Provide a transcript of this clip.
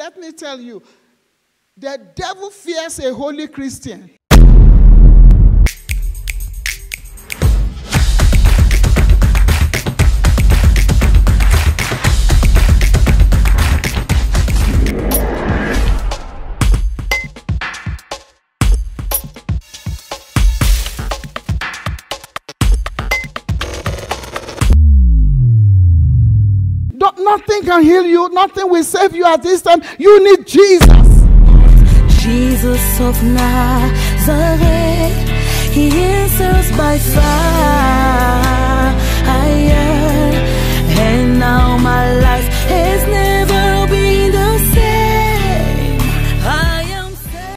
let me tell you, the devil fears a holy Christian. Nothing can heal you. Nothing will save you at this time. You need Jesus. Jesus of Nazareth, He answers by fire.